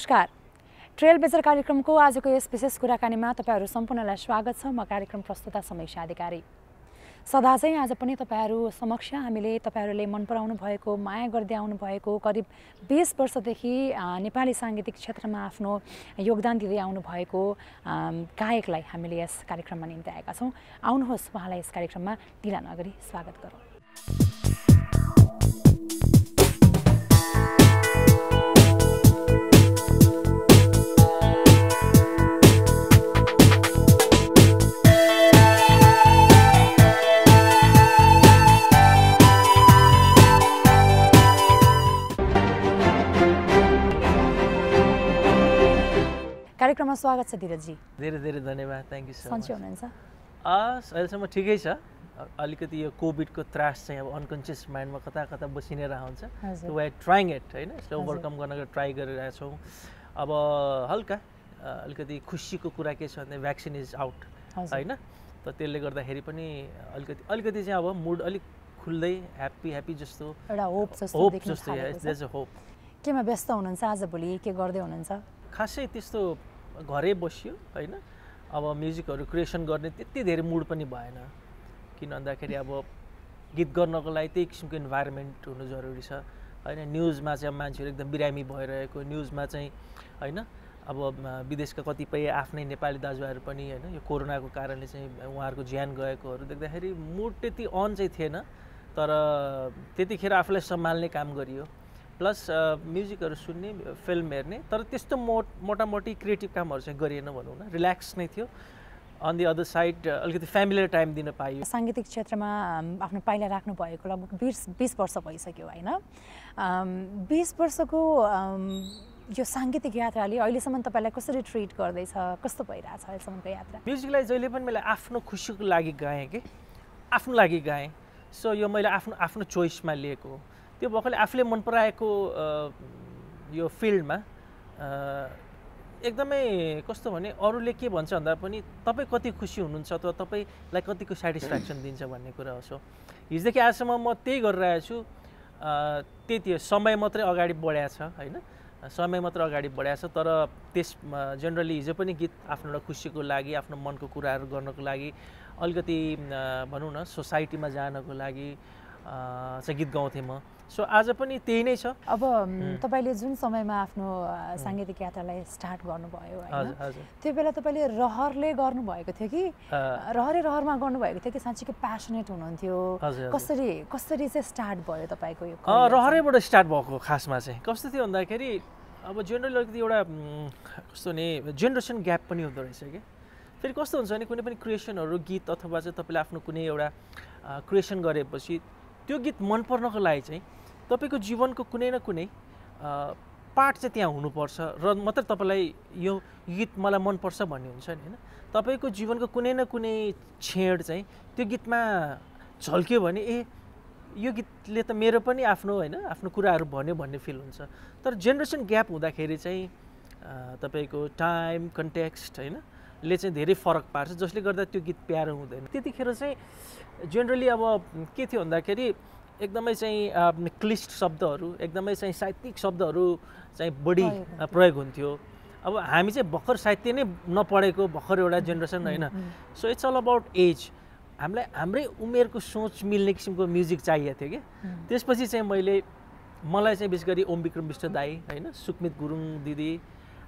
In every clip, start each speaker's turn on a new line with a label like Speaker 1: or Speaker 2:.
Speaker 1: नमस्कार। Trail badger कार्यक्रमको आजको यस विशेष कुराकानीमा तपाईँहरू सम्पूर्णलाई स्वागत छ। म कार्यक्रम प्रस्तुता समीक्षा अधिकारी। सदा चाहिँ आज पनि तपाईँहरू समक्ष हामीले तपाईँहरूले मन पराउनु भएको माया गर्दै आउनु भएको करिब बिस वर्षदेखि नेपाली साङ्गीतिक क्षेत्रमा आफ्नो योगदान दिँदै आउनु भएको गायकलाई हामीले यस कार्यक्रममा निम्ति आएका छौँ। आउनुहोस् उहाँलाई यस कार्यक्रममा ढिला नगरी स्वागत गरौँ। कार्यक्रममा स्वागत छ धीरजजी।
Speaker 2: धेरै धेरै धन्यवाद थ्याङ्क यू
Speaker 1: सन्चै हुनुहुन्छ?
Speaker 2: अहिलेसम्म ठिकै छ। अलिकति यो कोभिडको त्रास चाहिँ अब अनकन्सियस माइन्डमा कता कता बसि नै रहन्छ
Speaker 1: हजुर।
Speaker 2: वे ट्राइङ इट होइन? यसले ओभरकम गर्नको ट्राई गरिरहेछौँ अब हल्का अलिकति खुसीको कुरा के छ भने भ्याक्सिन इज आउट। होइन? त त्यसले गर्दाखेरि पनि अलिकति अलिकति चाहिँ अब मुड अलिक खुल्दै ह्याप्पी ह्याप्पी जस्तो
Speaker 1: एउटा होप जस्तो
Speaker 2: होप जस्तो
Speaker 1: छ।
Speaker 2: होप
Speaker 1: केमा व्यस्त हुनुहुन्छ आजभोलि? के गर्दै हुनुहुन्छ?
Speaker 2: खासै त्यस्तो घरै बसियो होइन? अब म्युजिकहरू क्रिएसन गर्ने त्यति धेरै मुड पनि भएन। किन भन्दाखेरि अब गीत गर्नको लागि त्यही किसिमको इन्भाइरोमेन्ट हुनु जरुरी छ होइन? न्युजमा चाहिँ अब मान्छेहरू एकदम बिरामी भइरहेको न्युजमा चाहिँ होइन? अब विदेशका कतिपय आफ्नै नेपाली दाजुभाइहरू पनि होइन? यो कोरोनाको कारणले चाहिँ उहाँहरूको ज्यान गएकोहरू देख्दाखेरि मुड त्यति अन चाहिँ थिएन तर त्यतिखेर आफूलाई सम्हाल्ने काम गरियो। प्लस म्युजिकहरू सुन्ने फिल्म हेर्ने तर त्यस्तो मो मोटामोटी क्रिएटिभ कामहरू चाहिँ गरिएन भनौँ न। रिल्याक्स नै थियो। अन दि अदर साइड अलिकति फ्यामिलियर टाइम दिन पाइयो
Speaker 1: साङ्गीतिक क्षेत्रमा आफ्नो पाइला राख्नु भएको लगभग बिस बिस वर्ष भइसक्यो होइन? बिस वर्षको यो साङ्गीतिक यात्राले अहिलेसम्म तपाईँलाई कसरी ट्रिट गर्दैछ? कस्तो भइरहेछ अहिलेसम्मको यात्रा?
Speaker 2: म्युजिकलाई जहिले पनि मैले आफ्नो खुसीको लागि गाएँ कि। आफ्नो लागि गाएँ। सो यो मैले आफ्नो आफ्नो चोइसमा लिएको। हो त्यो भएकोले आफूले मन पराएको यो फिल्डमा एकदमै कस्तो भने अरूले के भन्छ भन्दा पनि तपाईँ कति खुसी हुनुहुन्छ अथवा तपाईँलाई कतिको सेटिस्फ्याक्सन दिन्छ भन्ने कुरा हो सो हिजोदेखि आजसम्म म त्यही गरिरहेको छु। अ, त्यति हो समय मात्रै अगाडि बढाएको छ होइन? समय मात्र अगाडि बढाएको छ तर त्यस जेनरली हिजो पनि गीत आफ्नो एउटा खुसीको लागि आफ्नो मनको कुराहरू गर्नको लागि अलिकति भनौँ न सोसाइटीमा जानको लागि चाहिँ गीत गाउँथेँ म। सो आज पनि त्यही नै छ।
Speaker 1: अब तपाईँले जुन समयमा आफ्नो साङ्गीतिक यात्रालाई स्टार्ट गर्नुभयो होइन त्यो बेला तपाईँले रहरले गर्नुभएको थियो कि? रहरै रहरमा गर्नुभएको थियो कि साँच्चीकै प्यासनेट हुनुहुन्थ्यो। कसरी कसरी चाहिँ स्टार्ट भयो तपाईँको यो?
Speaker 2: रहरैबाट स्टार्ट भएको खासमा चाहिँ। कस्तो थियो भन्दाखेरि अब जेनरली अलिकति एउटा कस्तो भने जेनेरेसन ग्याप पनि हुँदो रहेछ कि। फेरि कस्तो हुन्छ भने कुनै पनि क्रिएसनहरू गीत अथवा चाहिँ तपाईँले आफ्नो कुनै एउटा क्रिएसन गरेपछि त्यो गीत मन पर्नको लागि चाहिँ तपाईँको जीवनको कुनै न कुनै पार्ट चाहिँ त्यहाँ हुनुपर्छ र मात्रै तपाईँलाई यो गीत मलाई मनपर्छ भन्ने हुन्छ नि होइन। तपाईँको जीवनको कुनै न कुनै छेड चाहिँ त्यो गीतमा झल्क्यो भने ए यो गीतले त मेरो पनि आफ्नो होइन आफ्नो कुराहरू भन्यो भन्ने फिल हुन्छ। तर जेनेरेसन ग्याप हुँदाखेरि चाहिँ तपाईँको टाइम कन्टेक्स्ट होइन ले चाहिँ धेरै फरक पार्छ जसले गर्दा त्यो गीत प्यारो हुँदैन। त्यतिखेर चाहिँ जेनरली अब के थियो भन्दाखेरि एकदमै चाहिँ क्लिष्ट शब्दहरू एकदमै चाहिँ साहित्यिक शब्दहरू चाहिँ बढी
Speaker 1: प्रयोग
Speaker 2: हुन्थ्यो। अब हामी चाहिँ भर्खर साहित्य नै नपढेको भर्खर एउटा जेनेरेसन होइन। So it's all about age हामीलाई हाम्रै उमेरको सोच मिल्ने किसिमको म्युजिक चाहिएको थियो कि। त्यसपछि चाहिँ मैले मलाई चाहिँ विशेष गरी ओम विक्रम विष्ट दाई होइन सुकमित गुरुङ दिदी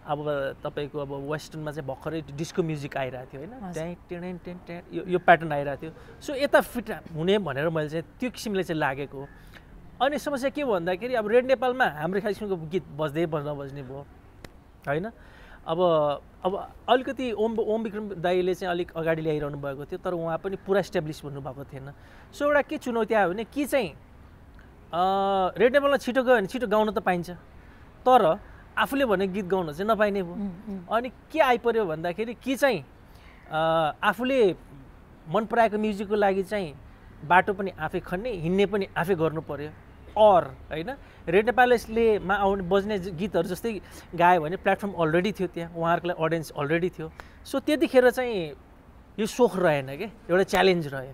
Speaker 2: अब तपाईँको अब वेस्टर्नमा चाहिँ भर्खरै डिस्को म्युजिक आइरहेको थियो होइन। ट्याङ टेडेन टेन ट्याङ यो यो प्याटर्न आइरहेको थियो। सो यता फिट हुने भनेर मैले चाहिँ त्यो किसिमले चाहिँ लागेको हो। अनि समस्या के भन्दाखेरि अब रेड नेपालमा हाम्रो किसिमको गीत बज्दै बज नबज्ने भयो होइन? अब अब अलिकति ओम ओम विक्रम दाईले चाहिँ अलिक अगाडि ल्याइरहनु भएको थियो तर उहाँ पनि पुरा इस्टाब्लिस भन्नुभएको थिएन। सो एउटा के चुनौती आयो भने कि चाहिँ रेड नेपालमा छिटो गयो भने छिटो गाउन त पाइन्छ। तर आफूले भने गीत गाउन चाहिँ नपाइने भयो। अनि के आइपऱ्यो भन्दाखेरि कि चाहिँ आफूले मन पराएको म्युजिकको लागि चाहिँ बाटो पनि आफै खन्ने हिँड्ने पनि आफै गर्नु पर्यो अर होइन? रेड मा आउने बज्ने गीतहरू जस्तै गायो भने प्लेटफर्म अलरेडी थियो त्यहाँ उहाँहरूको लागि अडियन्स अलरेडी थियो। सो त्यतिखेर चाहिँ यो सोख रहेन कि? एउटा च्यालेन्ज रह्यो।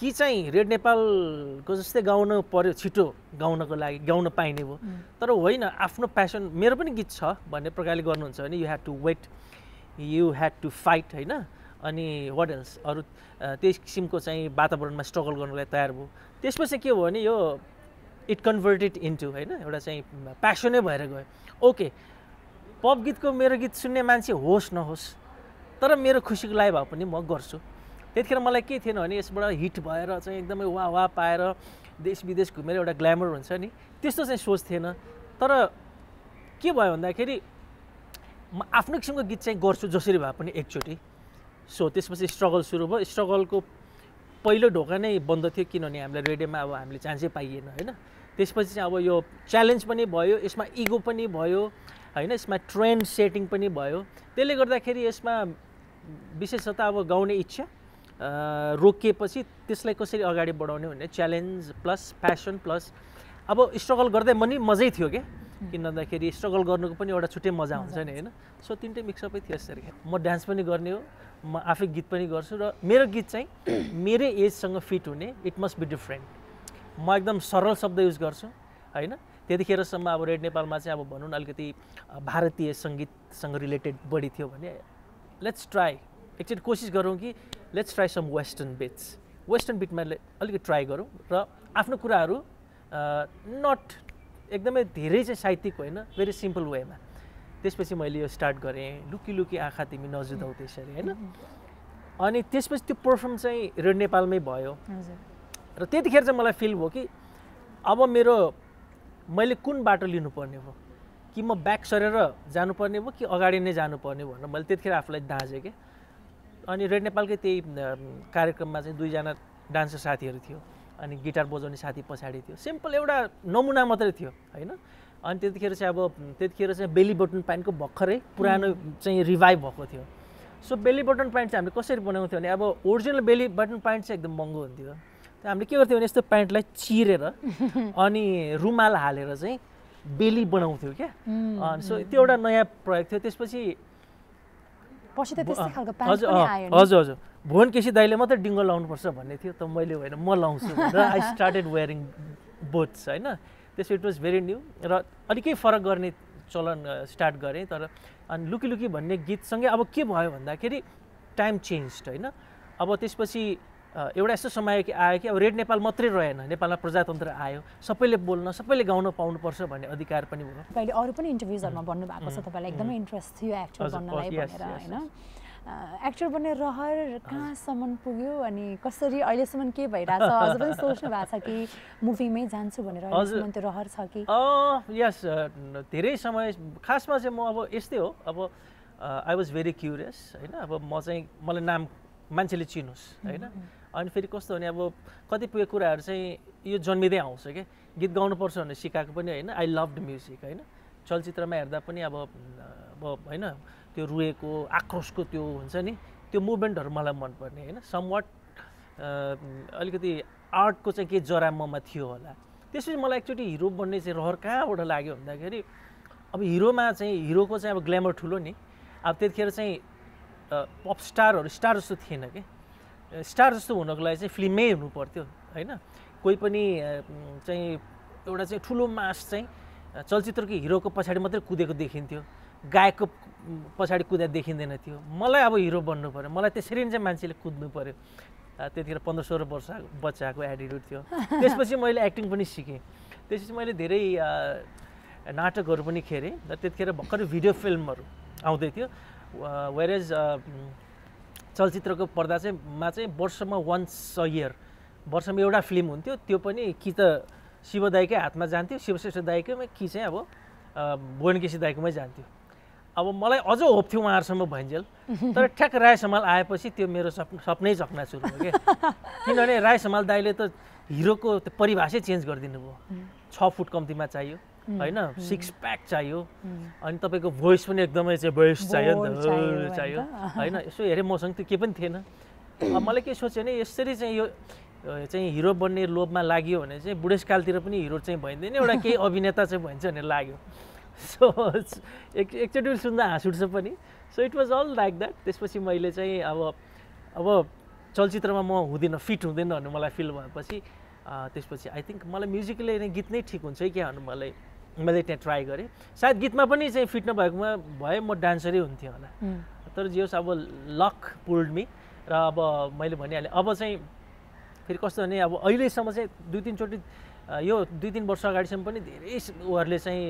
Speaker 2: कि चाहिँ रेड नेपालको जस्तै गाउन पर्यो छिटो गाउनको लागि गाउन पाइने भयो। तर होइन आफ्नो प्यासन मेरो पनि गीत छ भन्ने प्रकारले गर्नुहुन्छ भने you had to wait you had to fight होइन? अनि वाट एल्स अरू अ, त्यस किसिमको चाहिँ वातावरणमा स्ट्रगल गर्नुको लागि तयार भयो। त्यसपछि के भयो भने यो इट कन्भर्टेड इन्टु होइन? एउटा चाहिँ प्यासनै भएर गयो। ओके पप गीतको मेरो गीत सुन्ने मान्छे होस् नहोस् तर मेरो खुसीको लागि भए पनि म गर्छु। त्यतिखेर मलाई के थिएन भने यसबाट हिट भएर चाहिँ एकदमै वा वा पाएर देश विदेश घुमेर एउटा ग्ल्यामर हुन्छ नि त्यस्तो चाहिँ सोच थिएन। तर के भयो भन्दाखेरि म आफ्नो किसिमको गीत चाहिँ गर्छु जसरी भए पनि एकचोटि। सो त्यसपछि स्ट्रगल सुरु भयो। स्ट्रगलको पहिलो ढोका नै बन्द थियो किनभने हामीलाई रेडियोमा अब हामीले चान्सै पाइएन होइन? त्यसपछि चाहिँ अब यो च्यालेन्ज पनि भयो यसमा इगो पनि भयो होइन? यसमा ट्रेन्ड सेटिङ पनि भयो। त्यसले गर्दाखेरि यसमा विशेषतः अब गाउने इच्छा रोकिएपछि त्यसलाई कसरी अगाडि बढाउने भन्ने च्यालेन्ज प्लस प्यासन प्लस अब स्ट्रगल गर्दै पनि मजै थियो क्या किन भन्दाखेरि स्ट्रगल गर्नुको पनि एउटा छुट्टै मजा हुन्छ नि होइन? सो तिनटै मिक्सअपै थियो यसरी। म डान्स पनि गर्ने हो म आफै गीत पनि गर्छु र मेरो गीत चाहिँ मेरै एजसँग फिट हुने इट मस्ट बी डिफ्रेन्ट म एकदम सरल शब्द युज गर्छु होइन? त्यतिखेरसम्म अब रेड नेपालमा चाहिँ अब भनौँ न अलिकति भारतीय सङ्गीतसँग रिलेटेड बढी थियो भने लेट्स ट्राई एकचोटि कोसिस गरौँ कि let's try some western beats western बिटमा अलिकति ट्राई गरौँ र आफ्नो कुराहरू नट एकदमै धेरै चाहिँ साहित्यिक होइन भेरी सिम्पल वेमा त्यसपछि मैले यो स्टार्ट गरेँ लुकी लुकी आँखा तिमी नजुदाउ त्यसरी होइन? अनि त्यसपछि त्यो पर्फर्म चाहिँ रेड नेपालमै भयो। र त्यतिखेर चाहिँ मलाई फिल भयो कि अब मेरो मैले कुन बाटो लिनुपर्ने भयो कि म ब्याक सरेर जानुपर्ने भयो कि अगाडि नै जानुपर्ने भनेर मैले त्यतिखेर आफूलाई दाँजेँ क्या अनि रेड नेपालकै त्यही कार्यक्रममा चाहिँ दुईजना डान्सर साथीहरू थियो। अनि गिटार बजाउने साथी पछाडि थियो। सिम्पल एउटा नमुना मात्रै थियो होइन? अनि त्यतिखेर चाहिँ अब त्यतिखेर चाहिँ बेली बटन प्यान्टको भर्खरै पुरानो चाहिँ रिभाइभ भएको थियो। सो बेली बटन प्यान्ट चाहिँ हामीले कसरी बनाउँथ्यौँ भने अब ओरिजिनल बेली बटन प्यान्ट चाहिँ एकदम महँगो हुन्थ्यो। त हामीले के गर्थ्यौँ भने यस्तो प्यान्टलाई चिरेर अनि रुमाल हालेर चाहिँ बेली बनाउँथ्यौँ क्या। सो त्यो एउटा नयाँ प्रयोग थियो। त्यसपछि हजुर हजुर हजुर। भुवन केसी दाइले मात्रै डिङ्गो लाउनुपर्छ भन्ने थियो त मैले होइन म लाउँछु भनेर आई स्टार्टेड वेयरिङ बोट्स होइन। त्यसो इट वाज भेरी न्यू र अलिकै फरक गर्ने चलन स्टार्ट गरेँ। तर अनि लुकी लुकी भन्ने गीतसँगै अब के भयो भन्दाखेरि टाइम चेन्ज होइन। अब त्यसपछि एउटा यस्तो समय कि आयो कि अब रेड नेपाल मात्रै रहेन। नेपालमा प्रजातन्त्र आयो। सबैले बोल्न सबैले गाउन पाउनुपर्छ भन्ने अधिकार पनि भयो।
Speaker 1: तपाईँले अरू पनि इन्टरभ्युजहरूमा भन्नुभएको छ तपाईँलाई एकदमै इन्ट्रेस्ट थियो एक्टर बन्नलाई भनेर होइन? एक्टर बन्ने रहर कहाँसम्म पुग्यो अनि कसरी अहिलेसम्म के भइरहेछ? अझ पनि सोच्नु भएको छ कि मुभीमै जान्छु भनेर अहिलेसम्म त्यो रहर छ कि?
Speaker 2: यस धेरै समय खासमा चाहिँ म अब यस्तै हो। अब आई वाज भेरी क्युरियस होइन? अब म चाहिँ मलाई नाम मान्छेले चिनोस् होइन? अनि फेरि कस्तो भने अब कतिपय कुराहरू चाहिँ यो जन्मिँदै आउँछ क्या गीत गाउनुपर्छ भनेर सिकाएको पनि होइन आई लभड म्युजिक होइन। चलचित्रमा हेर्दा पनि अब अब होइन त्यो रुएको आक्रोशको त्यो हुन्छ नि त्यो मुभमेन्टहरू मलाई मनपर्ने होइन। समवाट अलिकति आर्टको चाहिँ केही जरा ममा थियो होला। त्यसपछि मलाई एकचोटि हिरो बन्ने चाहिँ रहर कहाँबाट लाग्यो भन्दाखेरि अब हिरोमा चाहिँ हिरोको चाहिँ अब ग्ल्यामर ठुलो नि। अब त्यतिखेर चाहिँ पप स्टारहरू स्टार जस्तो थिएन कि? स्टार जस्तो हुनको लागि चाहिँ फिल्ममै हुनु पर्थ्यो होइन? कोही पनि चाहिँ एउटा चाहिँ ठुलो मास चाहिँ चलचित्रको हिरोको पछाडि मात्रै कुदेको देखिन्थ्यो गायकको पछाडि कुदा देखिँदैन थियो। मलाई अब हिरो बन्नु पऱ्यो मलाई त्यसरी नै चाहिँ मान्छेले कुद्नु पऱ्यो त्यतिखेर पन्ध्र सोह्र वर्ष बच्चाको एटिट्युड थियो। त्यसपछि मैले एक्टिङ पनि सिकेँ। त्यसपछि मैले धेरै नाटकहरू पनि खेरेँ र त्यतिखेर भर्खरै भिडियो फिल्महरू आउँदै थियो। वेरेज चलचित्रको पर्दा चाहिँ मा चाहिँ वर्षमा वान्स अ इयर वर्षमा एउटा फिल्म हुन्थ्यो। त्यो पनि कि त शिव दाईकै हातमा जान्थ्यो शिवश्रेष्ठ दाईकैमा कि चाहिँ अब भुवन केसी दाईकोमै जान्थ्यो। अब मलाई अझ होप थियो उहाँहरूसम्म भइन्जेल तर ठ्याक्क राय समाल आएपछि त्यो मेरो सप सपनै चक्ना सुरु भयो क्या। किनभने राय समाल दाईले त हिरोको परिभाषै चेन्ज गरिदिनु भयो छ फुट कम्तीमा चाहियो। होइन? सिक्स प्याक चाहियो। अनि तपाईँको भोइस पनि एकदमै चाहिँ भोइस चाहियो नि त।
Speaker 1: चाहियो
Speaker 2: हो,
Speaker 1: होइन?
Speaker 2: यसो हेरेँ मसँग त्यो केही पनि थिएन। अब मलाई के सोचेँ भने यसरी चाहिँ यो चाहिँ हिरो बन्ने लोभमा लाग्यो भने चाहिँ बुढेसकालतिर पनि हिरो चाहिँ भइँदैन। एउटा केही अभिनेता चाहिँ भइन्छ भनेर लाग्यो। सो एक एकचोटि सुन्दा हाँस उठ्छ पनि। So it was all like that त्यसपछि मैले चाहिँ अब अब चलचित्रमा म हुँदिनँ फिट हुँदैन भन्ने मलाई फिल भएपछि त्यसपछि आई थिङ्क मलाई म्युजिकले नै गीत नै ठिक हुन्छ कि क्या भन्नु मलाई मैले त्यहाँ ट्राई गरेँ। सायद गीतमा पनि चाहिँ फिट नभएकोमा भए म डान्सरै हुन्थेँ होला। तर जे होस् अब लक पुल्ड मी र अब मैले भनिहालेँ अब चाहिँ फेरि कस्तो भने अब अहिलेसम्म चाहिँ दुई तिनचोटि यो दुई तिन वर्ष अगाडिसम्म पनि धेरै उहरूले चाहिँ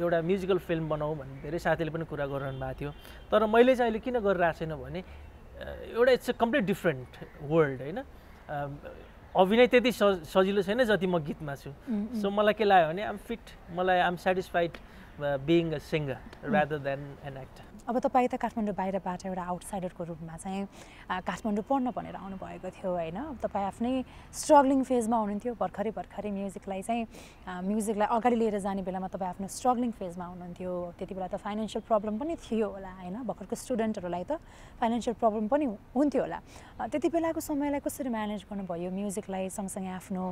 Speaker 2: एउटा म्युजिकल फिल्म बनाऊ भन्ने धेरै साथीले पनि कुरा गरिरहनु भएको थियो। तर मैले चाहिँ अहिले किन गरिरहेको छैन भने एउटा it's a complete different world होइन? अभिनय त्यति सजिलो छैन जति म गीतमा छु। सो मलाई के लाग्यो भने आम फिट मलाई I'm satisfied being a singer rather than an actor
Speaker 1: अब तपाईँ त काठमाडौँ बाहिरबाट एउटा आउटसाइडरको रूपमा चाहिँ काठमाडौँ पढ्न भनेर आउनुभएको थियो होइन। तपाईँ आफ्नै स्ट्रगलिङ फेजमा हुनुहुन्थ्यो भर्खरै भर्खरै म्युजिकलाई चाहिँ म्युजिकलाई अगाडि लिएर जाने बेलामा तपाईँ आफ्नो स्ट्रगलिङ फेजमा हुनुहुन्थ्यो। त्यति बेला त फाइनेन्सियल प्रब्लम पनि थियो होला होइन भर्खरको स्टुडेन्टहरूलाई त फाइनेन्सियल प्रब्लम पनि हुन्थ्यो होला। त्यति बेलाको समयलाई कसरी म्यानेज गर्नुभयो? म्युजिकलाई सँगसँगै आफ्नो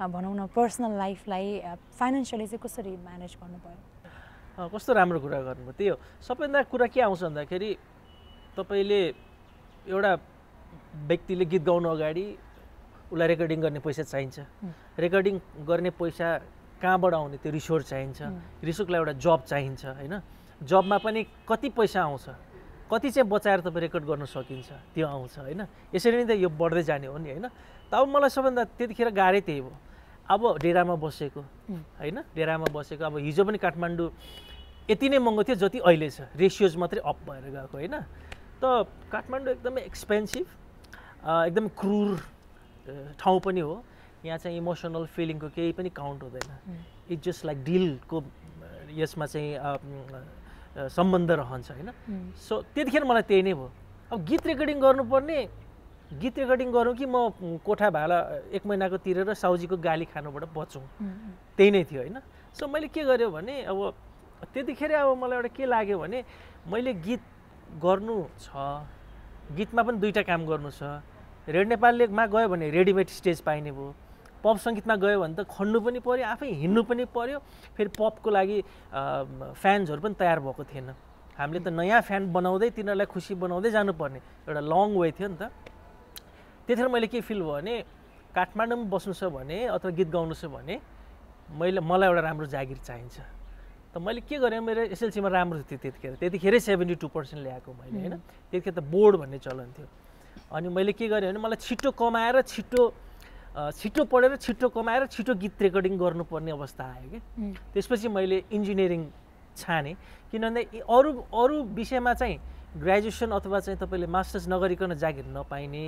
Speaker 1: भनौँ न पर्सनल लाइफलाई फाइनेन्सियली चाहिँ कसरी म्यानेज गर्नुभयो?
Speaker 2: कस्तो राम्रो कुरा गर्नुभयो? त्यही हो। सबैभन्दा कुरा के आउँछ भन्दाखेरि तपाईँले एउटा व्यक्तिले गीत गाउनु अगाडि उसलाई रेकर्डिङ गर्ने पैसा चाहिन्छ।
Speaker 1: हुँ।
Speaker 2: रेकर्डिङ गर्ने पैसा कहाँबाट आउने? त्यो रिसोर्स चाहिन्छ।
Speaker 1: हुँ।
Speaker 2: रिसोर्सलाई एउटा जब चाहिन्छ होइन? जबमा पनि कति पैसा आउँछ? कति चाहिँ बचाएर तपाईँ रेकर्ड गर्न सकिन्छ? त्यो आउँछ होइन? यसरी नै त यो बढ्दै जाने हो नि होइन? त अब मलाई सबभन्दा त्यतिखेर गाह्रै त्यही भयो। अब डेरामा बसेको
Speaker 1: हुँ।
Speaker 2: होइन? डेरामा बसेको अब हिजो पनि काठमाडौँ यति नै महँगो थियो जति अहिले छ। रेसियोज मात्रै अप भएर गएको होइन? त काठमाडौँ एकदमै एक्सपेन्सिभ एकदम क्रुर ठाउँ पनि हो। यहाँ चाहिँ इमोसनल फिलिङको केही पनि काउन्ट हुँदैन। इट्स जस्ट लाइक डिलको यसमा चाहिँ सम्बन्ध रहन्छ होइन? सो त्यतिखेर मलाई त्यही नै भयो। अब गीत रेकर्डिङ गर्नुपर्ने गीत रेकर्डिङ गरौँ कि म कोठा भाडा एक महिनाको तिरेर साउजीको गाली खानुबाट बचौँ। त्यही नै थियो होइन? सो मैले के गरेँ भने अब त्यतिखेर अब मलाई एउटा के लाग्यो भने मैले गीत गर्नु छ गीतमा पनि दुईवटा काम गर्नु छ। रेड नेपालमा गयो भने रेडिमेड स्टेज पाइने भयो। पप सङ्गीतमा गयो भने त खन्नु पनि पऱ्यो आफै हिँड्नु पनि पऱ्यो फेरि पपको लागि फ्यान्सहरू पनि तयार भएको थिएन। हामीले त नयाँ फ्यान बनाउँदै तिनीहरूलाई खुसी बनाउँदै जानुपर्ने। एउटा लङ वे थियो नि त। त्यतिखेर मैले के फिल भयो भने काठमाडौँमा बस्नु छ भने अथवा गीत गाउनु छ भने मैले मलाई एउटा राम्रो जागिर चाहिन्छ। त मैले के गरेँ मेरो एसएलसीमा राम्रो थियो त्यतिखेर। त्यतिखेरै सेभेन्टी टू पर्सेन्ट ल्याएको मैले होइन? त्यतिखेर त बोर्ड भन्ने चलन थियो। अनि मैले के गरेँ भने मलाई छिटो कमाएर छिटो छिटो पढेर छिटो कमाएर छिटो गीत रेकर्डिङ गर्नुपर्ने अवस्था आयो कि त्यसपछि मैले इन्जिनियरिङ छाने। किनभने अरू अरू विषयमा चाहिँ ग्रेजुएसन अथवा चाहिँ तपाईँले मास्टर्स नगरिकन जागिर नपाइने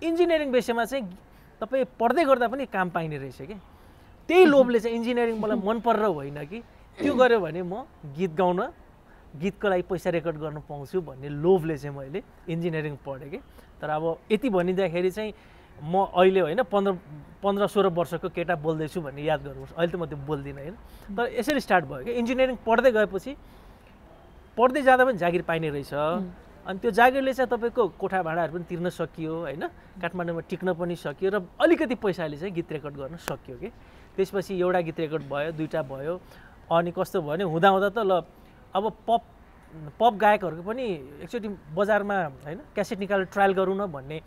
Speaker 2: इन्जिनियरिङ विषयमा चाहिँ तपाईँ पढ्दै गर्दा पनि काम पाइने रहेछ कि त्यही लोभले चाहिँ इन्जिनियरिङ मलाई मन परेर होइन कि त्यो गऱ्यो भने म गीत गाउन गीतको लागि पैसा रेकर्ड गर्नु पाउँछु भन्ने लोभले चाहिँ मैले इन्जिनियरिङ पढेँ कि। तर अब यति भनिँदाखेरि चाहिँ म अहिले होइन पन्ध्र पन्ध्र सोह्र वर्षको केटा बोल्दैछु भन्ने याद गर्नुपर्छ अहिले त म त्यो बोल्दिनँ होइन। तर यसरी स्टार्ट भयो कि। इन्जिनियरिङ पढ्दै गएपछि पढ्दै जाँदा पनि जागिर पाइने रहेछ। अनि त्यो जागिरले चाहिँ तपाईँको कोठा भाडाहरू पनि तिर्न सकियो होइन। काठमाडौँमा टिक्न पनि सकियो र अलिकति पैसाले चाहिँ गीत रेकर्ड गर्न सकियो कि। त्यसपछि एउटा गीत रेकर्ड भयो दुइटा भयो। अनि कस्तो भयो भने हुँदाहुँदा त ल अब पप पप गायकहरूको पनि एकचोटि बजारमा होइन क्यासेट निकालेर ट्रायल गरौँ न भन्ने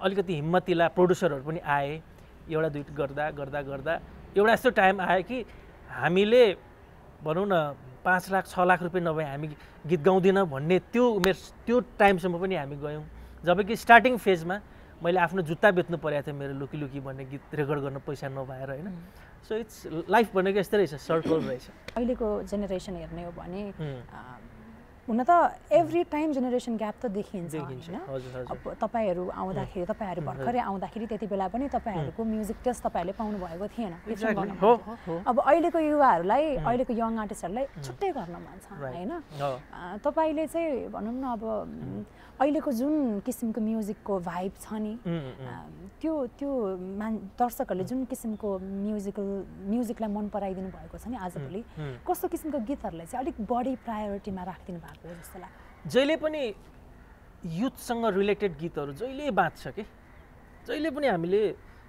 Speaker 2: अलिकति हिम्मतिला प्रड्युसरहरू पनि आए। एउटा दुइटा गर्दा गर्दा गर्दा एउटा यस्तो टाइम आयो कि हामीले भनौँ न पाँच लाख छ लाख रुपियाँ नभए हामी गीत गाउँदिनँ भन्ने त्यो उमेर त्यो टाइमसम्म पनि हामी गयौँ। जब कि स्टार्टिङ फेजमा मैले आफ्नो जुत्ता बेच्नु परेको थियो मेरो लुकी लुकी भन्ने गीत रेकर्ड गर्न पैसा नभएर होइन। सो इट्स लाइफ भनेको यस्तै रहेछ सर्कल रहेछ
Speaker 1: अहिलेको जेनेरेसन हेर्ने हो भने
Speaker 2: उम्,
Speaker 1: आ, हुन त एभ्री टाइम जेनेरेसन ग्याप त देखिन्छ होइन? अब तपाईँहरू आउँदाखेरि तपाईँहरू भर्खरै आउँदाखेरि त्यति बेला पनि तपाईँहरूको म्युजिक टेस्ट तपाईँहरूले पाउनु भएको थिएन अब अहिलेको युवाहरूलाई अहिलेको यङ आर्टिस्टहरूलाई छुट्टै गर्न मन छ. होइन? तपाईँले चाहिँ भनौँ न अब अहिलेको जुन किसिमको म्युजिकको भाइब छ नि त्यो त्यो मान दर्शकहरूले जुन किसिमको म्युजिकल म्युजिकलाई मन पराइदिनु भएको छ नि आजभोलि। कस्तो किसिमको गीतहरूलाई चाहिँ अलिक बढी प्रायोरिटीमा राखिदिनु भएको हो जस्तो लाग्छ।
Speaker 2: जहिले पनि युथसँग रिलेटेड गीतहरू जहिले बाँच्छ कि जहिले पनि हामीले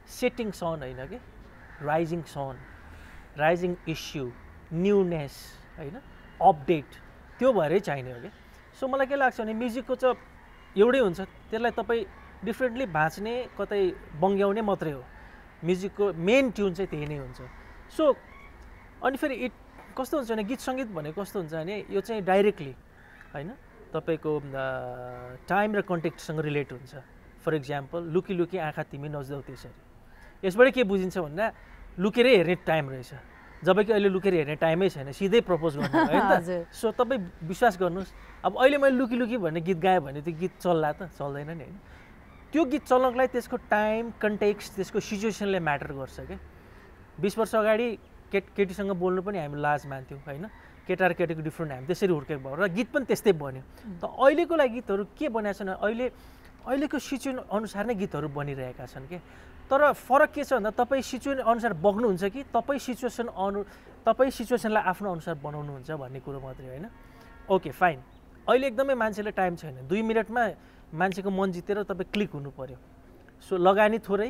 Speaker 2: सेटिङ सन होइन कि rising sun rising issue newness होइन अपडेट त्यो भएरै चाहिने हो कि। सो मलाई के लाग्छ भने म्युजिकको चाहिँ एउटै हुन्छ त्यसलाई तपाईँ डिफ्रेन्टली भाँच्ने कतै बङ्ग्याउने मात्रै हो। म्युजिकको मेन ट्युन चाहिँ त्यही नै हुन्छ। सो अनि फेरि इट कस्तो हुन्छ भने गीत सङ्गीत भनेको कस्तो हुन्छ भने यो चाहिँ डाइरेक्टली होइन? तपाईँको टाइम र कन्टेक्टसँग रिलेट हुन्छ। फर इक्जाम्पल लुकी लुकी आँखा तिमी नज्दौ त्यसरी। यसबाट के बुझिन्छ भन्दा लुकेरै हेर्ने टाइम रहेछ। जब कि अहिले लुकेर हेर्ने टाइमै छैन सिधै प्रपोज गर्नु है त? सो तपाईँ विश्वास गर्नुहोस्। अब अहिले मैले लुकी लुकी भन्ने गीत गाएँ भने त्यो गीत चल्ला त चल्दैन नि होइन? त्यो गीत चल्नको लागि त्यसको टाइम कन्टेक्स्ट त्यसको सिचुएसनले म्याटर गर्छ क्या? बिस वर्ष अगाडि केट केटीसँग बोल्नु पनि हामी लाज मान्थ्यौँ होइन? केटा र केटीको डिफ्रेन्ट हामी त्यसरी हुर्केको भयो र गीत पनि त्यस्तै बन्यो। त अहिलेको लागि गीतहरू के बनाएको छन्? अहिले अहिलेको सिचुएसन अनुसार नै गीतहरू बनिरहेका छन् क्या तर फरक के छ भन्दा तपाईँ सिचुएसन अनुसार बग्नुहुन्छ कि तपाईँ सिचुएसन अनु तपाईँ सिचुएसनलाई आफ्नो अनुसार बनाउनुहुन्छ भन्ने कुरो मात्रै होइन। Okay fine. अहिले एकदमै मान्छेले टाइम छैन। दुई मिनटमा मान्छेको मन जितेर तपाईँ क्लिक हुनु पऱ्यो सो लगानी थोरै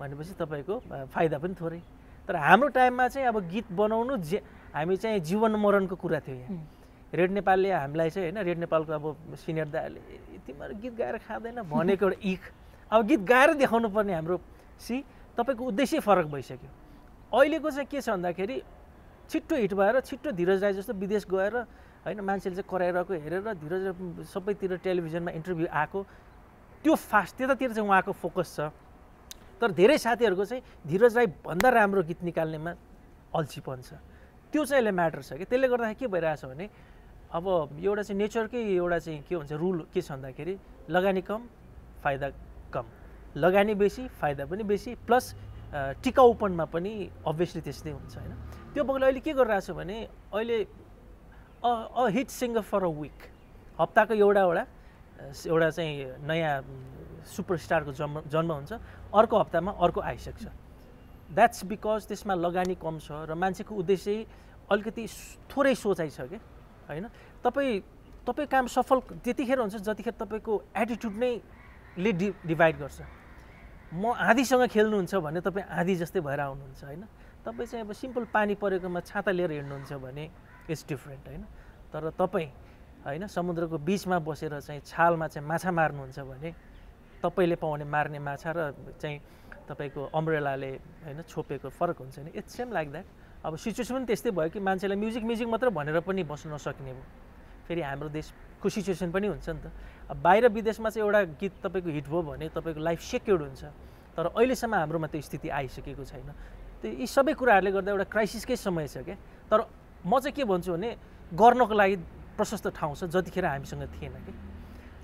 Speaker 2: भनेपछि तपाईँको फाइदा पनि थोरै। तर हाम्रो टाइममा चाहिँ अब गीत बनाउनु जे हामी चाहिँ जीवन मरणको कुरा थियो यहाँ। रेड नेपालले हामीलाई चाहिँ होइन रेड नेपालको अब सिनियर दाहरूले "ए, तिमीहरू गीत गाएर खाँदैन भनेको एउटा इख। अब गीत गाएर देखाउनु पर्ने हाम्रो सी तपाईँको उद्देश्य फरक भइसक्यो। अहिलेको चाहिँ के छ भन्दाखेरि छिट्टो हिट भएर छिट्टो धीरज राई जस्तो विदेश गएर होइन मान्छेले चाहिँ कराइरहेको हेरेर धीरज सबैतिर टेलिभिजनमा इन्टरभ्यू आएको त्यो फास्ट त्यतातिर चाहिँ उहाँको फोकस छ। तर धेरै साथीहरूको चाहिँ धीरज राई भन्दा राम्रो गीत निकाल्नेमा अल्छीपन छ। त्यो चाहिँ यसले म्याटर छ कि? त्यसले गर्दाखेरि के भइरहेछ भने अब एउटा चाहिँ नेचरकै एउटा चाहिँ के भन्छ रुल के छ भन्दाखेरि लगानी कम फाइदा कम। लगानी बेसी फाइदा पनि बेसी प्लस टिकाउपनमा पनि अभियसली त्यस्तै हुन्छ होइन? त्यो बगल अहिले के गरिरहेछ भने अहिले a hit singer for a week हप्ताको एउटा एउटा अ, एउटा चाहिँ नयाँ सुपरस्टारको जन्म जन्म हुन्छ। अर्को हप्तामा अर्को आइसक्छ। द्याट्स बिकज त्यसमा लगानी कम छ र मान्छेको उद्देश्य अलिकति थोरै सोचाइ छ कि होइन? तपाईँ तपाईँ काम सफल त्यतिखेर हुन्छ जतिखेर तपाईँको एटिट्युड नै ले डि डिभाइड गर्छ। म आधीसँग खेल्नुहुन्छ भने तपाईँ आधी जस्तै भएर आउनुहुन्छ होइन? तपाईँ चाहिँ अब सिम्पल पानी परेकोमा छाता लिएर हिँड्नुहुन्छ भने इट्स डिफ्रेन्ट होइन? तर तपाईँ होइन समुद्रको बिचमा बसेर चाहिँ छालमा चाहिँ माछा मार्नुहुन्छ भने तपाईँले पाउने मार्ने माछा र चाहिँ तपाईँको अम्ब्रेलाले होइन छोपेको फरक हुन्छ नि? इट्स सेम लाइक द्याट अब सिचुएसन पनि त्यस्तै भयो कि मान्छेलाई म्युजिक म्युजिक मात्र भनेर पनि बस्न नसक्ने भयो। फेरि हाम्रो देशको सिचुएसन पनि हुन्छ नि त। अब बाहिर विदेशमा चाहिँ एउटा गीत तपाईँको हिट भयो भने तपाईँको लाइफ सेक्योर्ड हुन्छ। तर अहिलेसम्म हाम्रोमा त्यो स्थिति आइसकेको छैन। त्यो यी सबै कुराहरूले गर्दा एउटा क्राइसिसकै समय छ क्या। तर म चाहिँ के भन्छु भने गर्नको लागि प्रशस्त ठाउँ छ जतिखेर हामीसँग थिएन कि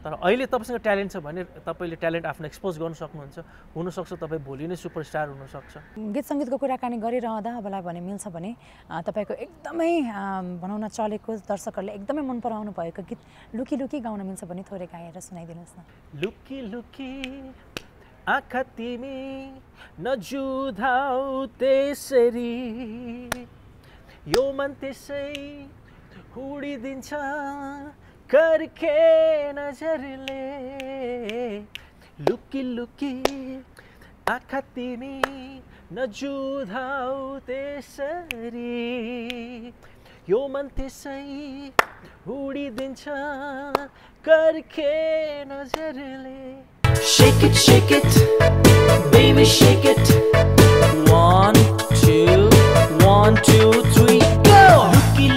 Speaker 2: तर अहिले तपाईँसँग ट्यालेन्ट छ भने तपाईँले ट्यालेन्ट आफ्नो एक्सपोज गर्न सक्नुहुन्छ। हुनसक्छ तपाईँ भोलि नै सुपरस्टार हुनसक्छ।
Speaker 1: गीत सङ्गीतको कुराकानी गरिरहँदा अबलाई भने मिल्छ भने तपाईँको एकदमै भनौँ न चलेको दर्शकहरूले एकदमै मन पराउनु भएको गीत लुकी लुकी गाउन मिल्छ भने थोरै गाएर सुनाइदिनुहोस् न।
Speaker 2: लुकी लुकी आँखा तिमी नजुधाउ त्यसरी यो मन त्यसै उडिदिन्छ कर्के नजरले लुकी लुकी आँखा तिमी नजुधाउ त्यसरी यो मन त्यसै उडिदिन्छ कर्के नजरले
Speaker 3: Shake it, shake it, baby, shake it. One, two, one, two, three, go! Looky,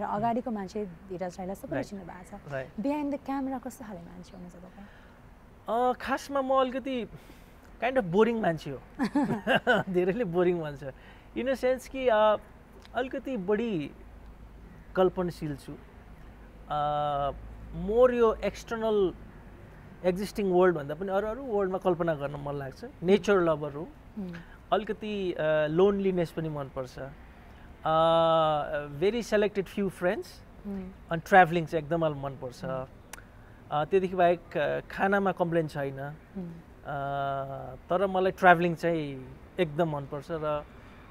Speaker 1: camera अगाडिको मान्छे धीरज राईलाई सबैले. चिन्नु भएको छ. बिहाइन्ड द क्यामेरा कस्तो खाले मान्छे हुनुहुन्छ तपाईँ?
Speaker 2: खासमा म अलिकति काइन्ड अफ बोरिङ मान्छे हो। धेरैले बोरिङ भन्छ। इन द सेन्स कि अलिकति बढी कल्पनाशील छु। मोर यो एक्सटर्नल एक्जिस्टिङ वर्ल्डभन्दा पनि अरू अरू वर्ल्डमा कल्पना गर्न मन लाग्छ। नेचर लभर हो। अलिकति लोनलिनेस पनि मनपर्छ भेरी सेलेक्टेड फ्यु फ्रेन्ड्स अनि ट्राभलिङ चाहिँ एकदम मलाई मनपर्छ। अ, त्योदेखि बाहेक खानामा कम्प्लेन छैन। अ, तर मलाई ट्राभलिङ चाहिँ एकदम मनपर्छ र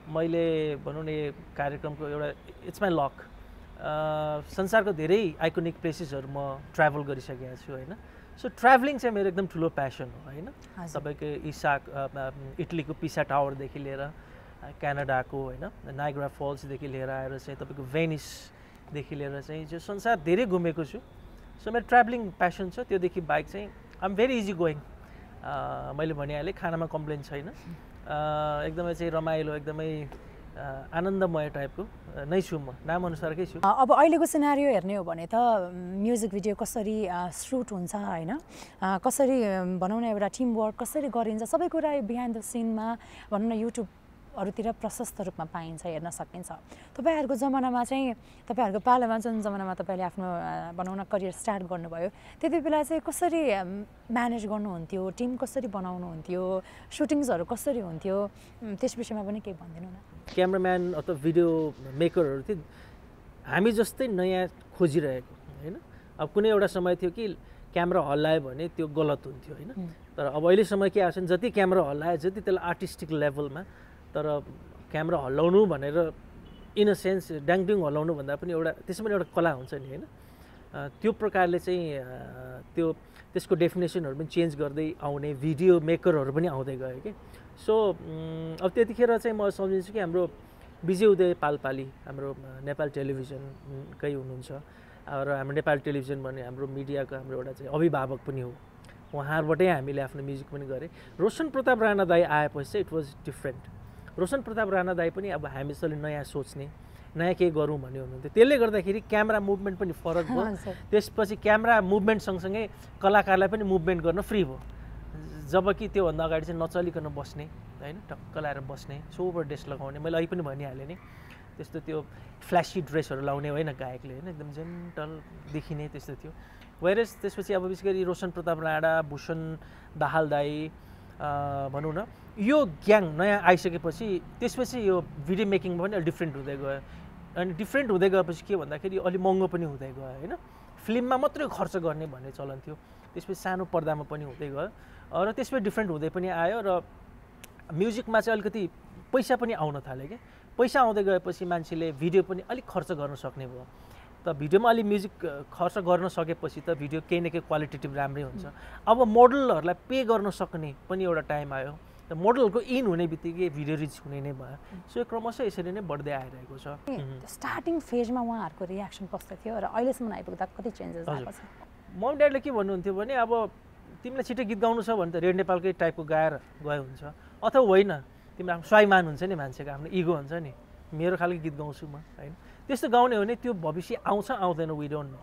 Speaker 2: मैले भनौँ न कार्यक्रमको एउटा इट्स माई लक संसारको धेरै आइकोनिक प्लेसेसहरू म ट्राभल गरिसकेको छु होइन? सो ट्राभलिङ चाहिँ मेरो एकदम ठुलो प्यासन हो होइन। तपाईँको इसा इटलीको पिसा टावरदेखि लिएर क्यानाडाको होइन? नाइग्रा फल्सदेखि लिएर आएर चाहिँ तपाईँको भेनिसदेखि लिएर चाहिँ जो संसार धेरै घुमेको छु। सो मेरो ट्राभलिङ प्यासन छ त्योदेखि बाइक चाहिँ आइम भेरी इजी गोइङ मैले भनिहालेँ खानामा कम्प्लेन छैन। एकदमै चाहिँ रमाइलो एकदमै आनन्दमय टाइपको नै छु म। नामअनुसारकै छु।
Speaker 1: अब अहिलेको सिनारियो हेर्ने हो भने त म्युजिक भिडियो कसरी सुट हुन्छ होइन? कसरी भनौँ न एउटा टिम वर्क कसरी गरिन्छ सबै कुरा बिहाइन्ड द सिनमा भनौँ न युट्युबहरूतिर प्रशस्त रूपमा पाइन्छ हेर्न सकिन्छ। तपाईँहरूको जमानामा चाहिँ तपाईँहरूको पालामा जुन जमानामा तपाईँले आफ्नो अ, भनौँ न करियर स्टार्ट गर्नुभयो त्यति बेला चाहिँ कसरी म्यानेज गर्नुहुन्थ्यो? टिम कसरी बनाउनुहुन्थ्यो? सुटिङ्सहरू कसरी हुन्थ्यो? त्यस विषयमा पनि केही भनिदिनु न।
Speaker 2: क्यामराम्यान अथवा भिडियो मेकरहरू थियो हामी जस्तै नयाँ खोजिरहेको होइन? अब कुनै एउटा समय थियो कि क्यामेरा हल्लायो भने त्यो गलत हुन्थ्यो होइन? तर अब अहिले समय के आएको छ भने जति क्यामेरा हल्लायो जति त्यसलाई आर्टिस्टिक लेभलमा तर क्यामेरा हल्लाउनु भनेर इन अ सेन्स ड्याङड्युङ हल्लाउनु भन्दा पनि एउटा त्यसमा पनि एउटा कला हुन्छ नि होइन? त्यो प्रकारले चाहिँ त्यो त्यसको डेफिनेसनहरू पनि चेन्ज गर्दै आउने भिडियो मेकरहरू पनि आउँदै गयो कि? सो अब त्यतिखेर चाहिँ म सम्झिन्छु कि हाम्रो विजय उदय पालपाली हाम्रो नेपाल टेलिभिजनकै हुनुहुन्छ। र हाम्रो नेपाल टेलिभिजन भने हाम्रो मिडियाको हाम्रो एउटा चाहिँ अभिभावक पनि हो। उहाँहरूबाटै हामीले आफ्नो म्युजिक पनि गरेँ। रोशन प्रताप राणा दाई आएपछि चाहिँ it was different Roshan Pratap Rana दाई पनि अब हामी जसरी नयाँ सोच्ने नयाँ केही गरौँ भन्ने हुनुहुन्थ्यो। त्यसले गर्दाखेरि क्यामेरा मुभमेन्ट पनि फरक भयो। त्यसपछि क्यामेरा मुभमेन्ट सँगसँगै कलाकारलाई पनि मुभमेन्ट गर्न फ्री भयो। जब कि त्योभन्दा अगाडि चाहिँ नचलिकन बस्ने होइन टक्क लाएर बस्ने सोबर ड्रेस लगाउने मैले अहिले पनि भनिहालेँ नि। त्यस्तो त्यो फ्ल्यासी ड्रेसहरू लाउने होइन गायकले होइन एकदम जेन्टल देखिने त्यस्तो थियो। वाइरस त्यसपछि अब विशेष गरी रोशन प्रताप राणा भूषण दाहाल दाई भनौँ न यो ग्याङ नयाँ आइसकेपछि त्यसपछि यो भिडियो मेकिङमा पनि अलिक डिफ्रेन्ट हुँदै गयो। अनि डिफ्रेन्ट हुँदै गएपछि के भन्दाखेरि अलिक महँगो पनि हुँदै गयो होइन? फिल्ममा मात्रै खर्च गर्ने भन्ने चलन थियो। त्यसपछि सानो पर्दामा पनि हुँदै गयो। र त्यसपछि डिफ्रेन्ट हुँदै पनि आयो र म्युजिकमा चाहिँ अलिकति पैसा पनि आउन थाल्यो क्या। पैसा आउँदै गएपछि मान्छेले भिडियो पनि अलिक खर्च गर्न सक्ने भयो। त भिडियोमा अलिक म्युजिक खर्च गर्न सकेपछि त भिडियो केही न केही क्वालिटेटिभ राम्रै हुन्छ। अब मोडलहरूलाई पे गर्न सक्ने पनि एउटा टाइम आयो। त मोडलको इन हुने बित्तिकै भिडियो रिच हुने नै भयो। सो यो क्रमशः यसरी नै बढ्दै आइरहेको छ.
Speaker 1: स्टार्टिङ फेजमा उहाँहरूको रियाक्सन कस्तो थियो र अहिलेसम्म आइपुग्दा कति चेन्जेस। आएको छ?
Speaker 2: मम ड्याडले के भन्नुहुन्थ्यो भने अब तिमीलाई छिटो गीत गाउनु छ भने त रेड नेपालकै टाइपको गाएर गयो हुन्छ। अथवा होइन तिम्रो आफ्नो स्वाभिमान हुन्छ नि मान्छेको आफ्नो इगो हुन्छ नि। मेरो खालको गीत गाउँछु म होइन। त्यस्तो गाउने हो भने त्यो भविष्य आउँछ आउँदैन वी डोन्ट नो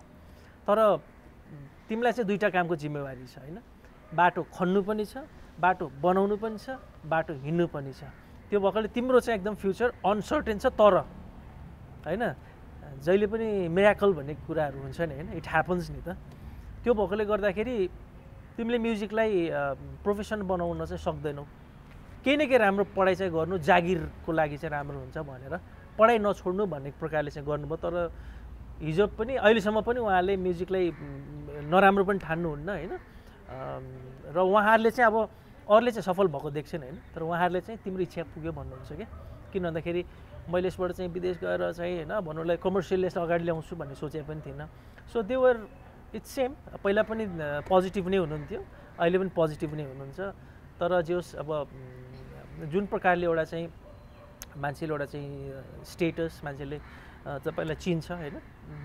Speaker 2: तर तिमीलाई चाहिँ दुईवटा कामको जिम्मेवारी छ होइन। बाटो खन्नु पनि छ बाटो बनाउनु पनि छ बाटो हिँड्नु पनि छ। त्यो भएकोले तिम्रो चाहिँ एकदम फ्युचर अनसर्टेन छ तर होइन? जहिले पनि मिराकल भन्ने कुराहरू हुन्छ नि होइन? इट ह्यापन्स नि त। त्यो भएकोले गर्दाखेरि तिमीले म्युजिकलाई प्रोफेसन बनाउन चाहिँ सक्दैनौ। केही न केही राम्रो पढाइ चाहिँ गर्नु जागिरको लागि चाहिँ राम्रो हुन्छ भनेर। पढाइ नछोड्नु भन्ने प्रकारले चाहिँ गर्नुभयो तर हिजो पनि अहिलेसम्म पनि उहाँले म्युजिकलाई नराम्रो पनि ठान्नुहुन्न होइन? र उहाँहरूले चाहिँ अब अरूले चाहिँ सफल भएको देख्छन् होइन तर उहाँहरूले चाहिँ तिम्रो इच्छा पुग्यो भन्नुहुन्छ क्या? किन भन्दाखेरि मैले यसबाट चाहिँ विदेश गएर चाहिँ होइन भन्नुलाई कमर्सियल यसलाई अगाडि ल्याउँछु भन्ने सोचे पनि थिइनँ so they were it's same पहिला पनि पोजिटिभ नै हुनुहुन्थ्यो अहिले पनि पोजिटिभ नै हुनुहुन्छ। तर जे होस् अब जुन प्रकारले एउटा चाहिँ मान्छेले एउटा चाहिँ स्टेटस मान्छेले तपाईँलाई चिन्छ होइन?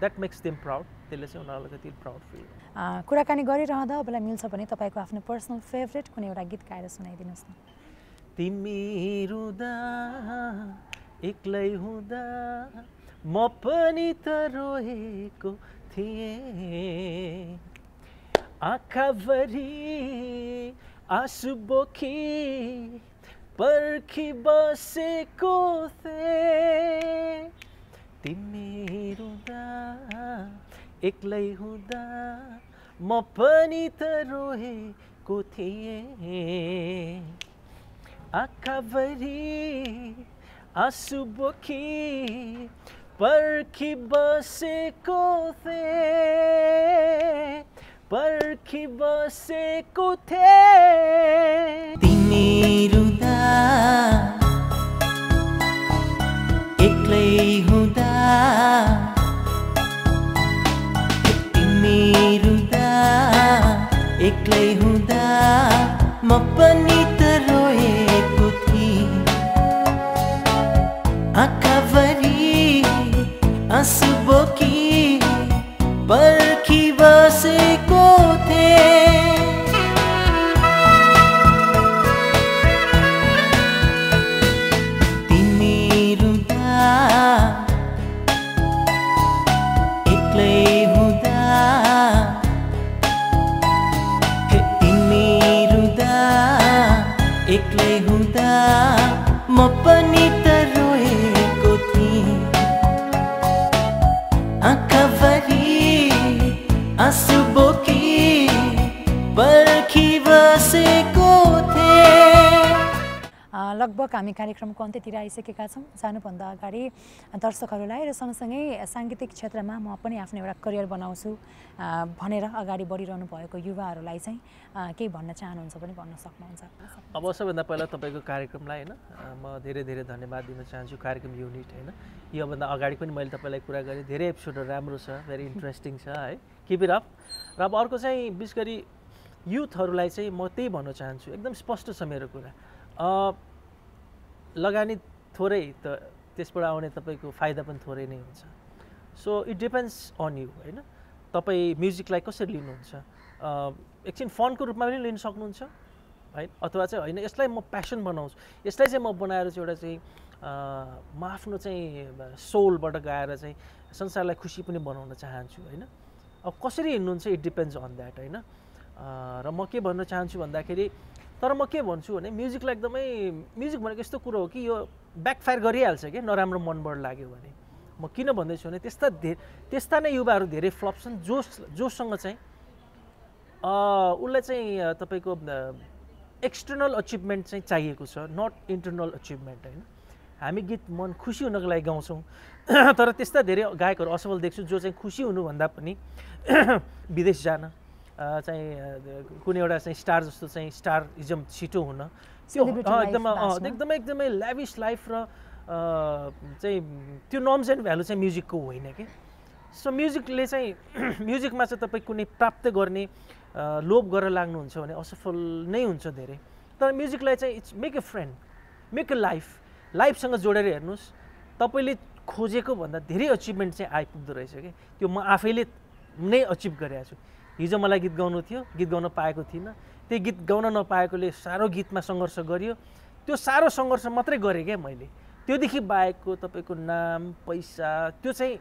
Speaker 2: द्याट मेक्स देम प्राउड त्यसले चाहिँ उनीहरूलाई कति प्राउड फिल
Speaker 1: कुराकानी गरिरहँदा अबलाई मिल्छ भने तपाईँको आफ्नो पर्सनल फेभरेट कुनै एउटा गीत गाएर सुनाइदिनुहोस् न।
Speaker 2: तिमी रुँदा एक्लै हुँदा म पनि त रोएको थिएँ। आँखाभरि आँसु बोकी पर्खी बसेको थिएँ। तिमी रुँदा एक्लै हुँदा म पनि त रोएको थिएँ। आँखाभरि आँसु बोकी पर्खी बसेको थिएँ। पर्खी बसेको थिएँ।
Speaker 3: तिमी रुँदा एक्लै हुँदा। तिमी एक्लै हुँदा म पनि
Speaker 1: हामी कार्यक्रमको अन्त्यतिर आइसकेका छौँ। जानुभन्दा अगाडि दर्शकहरूलाई र सँगसँगै साङ्गीतिक क्षेत्रमा म पनि आफ्नो एउटा करियर बनाउँछु भनेर अगाडि बढिरहनु भएको युवाहरूलाई चाहिँ केही भन्न चाहनुहुन्छ भने भन्न सक्नुहुन्छ।
Speaker 2: अब सबभन्दा पहिला तपाईँको कार्यक्रमलाई होइन म धेरै धेरै धन्यवाद दिन चाहन्छु कार्यक्रम युनिट होइन। योभन्दा अगाडि पनि मैले तपाईँलाई कुरा गरेँ धेरै एपिसोडहरू राम्रो छ भेरी इन्ट्रेस्टिङ छ है। किप इट अप र अब अर्को चाहिँ विशेष गरी युथहरूलाई चाहिँ म त्यही भन्न चाहन्छु एकदम स्पष्ट छ मेरो कुरा। लगानी थोरै त त्यसबाट आउने तपाईँको फाइदा पनि थोरै नै हुन्छ। So it depends on you होइन? तपाईँ म्युजिकलाई कसरी लिनुहुन्छ? एकछिन फनको रूपमा पनि लिन सक्नुहुन्छ है? अथवा चाहिँ होइन यसलाई म प्यासन बनाउँछु। यसलाई चाहिँ म बनाएर चाहिँ एउटा चाहिँ म आफ्नो चाहिँ सोलबाट गाएर चाहिँ संसारलाई खुसी पनि बनाउन चाहन्छु होइन? अब कसरी हिँड्नुहुन्छ इट डिपेन्ड्स अन द्याट होइन? र म के भन्न चाहन्छु भन्दाखेरि तर म के भन्छु भने म्युजिकलाई एकदमै म्युजिक भनेको यस्तो कुरो हो कि यो ब्याकफायर गरिहाल्छ क्या नराम्रो मनबाट लाग्यो भने। म किन भन्दैछु भने त्यस्ता धे त्यस्ता नै युवाहरू धेरै फ्लप छन् जोस जोसँग चाहिँ उसलाई चाहिँ तपाईँको एक्सटर्नल अचिभमेन्ट चाहिँ चाहिएको छ नट इन्टरनल अचिभमेन्ट होइन। हामी गीत मन खुसी हुनको लागि गाउँछौँ। तर त्यस्ता धेरै गायकहरू असफल देख्छु जो चाहिँ खुसी हुनुभन्दा पनि विदेश जान चाहिँ कुनै एउटा चाहिँ स्टार जस्तो चाहिँ स्टारिजम छिटो हुन। त्यो एकदम। एकदमै एकदमै ल्याभिस लाइफ र चाहिँ त्यो नर्म्स एन्ड भ्यालु चाहिँ म्युजिकको होइन कि? सो म्युजिकले चाहिँ म्युजिकमा चाहिँ तपाईँ कुनै प्राप्त गर्ने लोभ गरेर लाग्नुहुन्छ भने असफल नै हुन्छ धेरै। तर म्युजिकलाई चाहिँ it's make a friend make a life लाइफसँग जोडेर हेर्नुहोस् तपाईँले खोजेको भन्दा धेरै अचिभमेन्ट चाहिँ आइपुग्दो रहेछ कि? त्यो म आफैले नै अचिभ गरेको छु। हिजो मलाई गीत गाउनु थियो गीत गाउन पाएको थिइनँ। त्यो गीत गाउन नपाएकोले साह्रो गीतमा सङ्घर्ष गरियो। त्यो साह्रो सङ्घर्ष मात्रै गरेँ क्या मैले। त्योदेखि बाहेकको तपाईँको नाम पैसा त्यो चाहिँ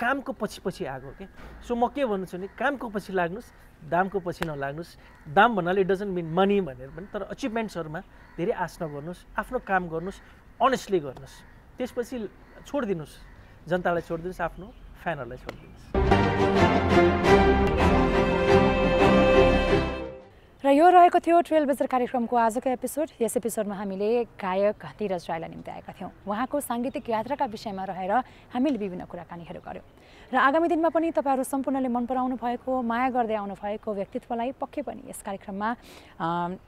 Speaker 2: कामको पछि पछि आएको के सो म के भन्नु छु भने कामको पछि लाग्नुहोस् दामको पछि नलाग्नुहोस् दाम भन्नाले इट डजन्ट मिन मनी भनेर पनि तर अचिभमेन्ट्सहरूमा धेरै आश नगर्नुहोस् आफ्नो काम गर्नुहोस् अनेस्टली गर्नुहोस् त्यसपछि छोडिदिनुहोस् जनतालाई छोडिदिनुहोस् आफ्नो फ्यानहरूलाई छोडिदिनुहोस्
Speaker 1: र यो रहेको थियो ट्वेल्भ बजर कार्यक्रमको आजको एपिसोड। यस एपिसोडमा हामीले गायक धीरज राईलाई निम्ति आएका थियौँ। उहाँको साङ्गीतिक यात्राका विषयमा रहेर हामीले विभिन्न कुराकानीहरू गऱ्यौँ र आगामी दिनमा पनि तपाईँहरू सम्पूर्णले मन पराउनु भएको माया गर्दै आउनु भएको व्यक्तित्वलाई पक्कै पनि यस कार्यक्रममा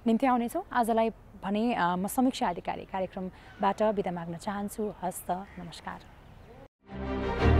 Speaker 1: निम्ति आउनेछौँ आजलाई भने म समीक्षा अधिकारी कार्यक्रमबाट बिदा माग्न चाहन्छु। हस्त नमस्कार।